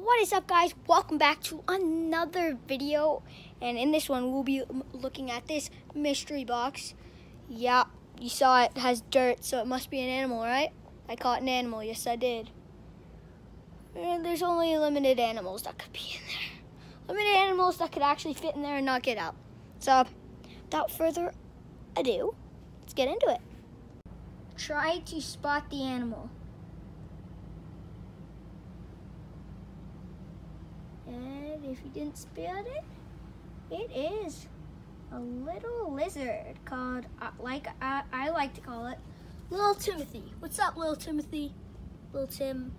What is up guys? Welcome back to another video and in this one we'll be looking at this mystery box. Yeah, you saw it has dirt so it must be an animal, right? I caught an animal, yes I did. And there's only limited animals that could be in there. Limited animals that could actually fit in there and not get out. So, without further ado, let's get into it. Try to spot the animal. And if you didn't spot it, it is a little lizard called, uh, like I, I like to call it, Little Timothy. What's up, Little Timothy? Little Tim.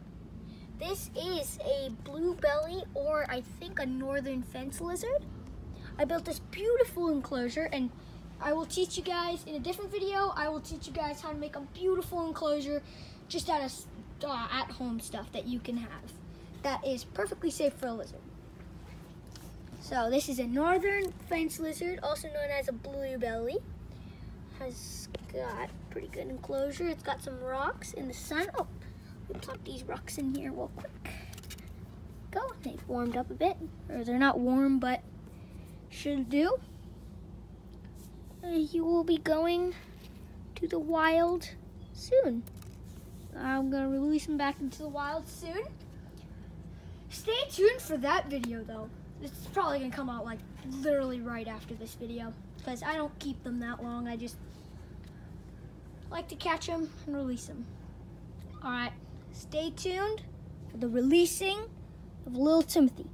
This is a blue belly, or I think a northern fence lizard. I built this beautiful enclosure, and I will teach you guys in a different video. I will teach you guys how to make a beautiful enclosure just out of uh, at-home stuff that you can have that is perfectly safe for a lizard. So this is a northern fence lizard, also known as a blue belly. Has got pretty good enclosure. It's got some rocks in the sun. Oh, we plop these rocks in here real quick. Go. They've warmed up a bit, or they're not warm, but should do. Uh, you will be going to the wild soon. I'm gonna release him back into the wild soon. Stay tuned for that video though. It's probably gonna come out like literally right after this video because I don't keep them that long. I just like to catch them and release them. All right, stay tuned for the releasing of Little Timothy.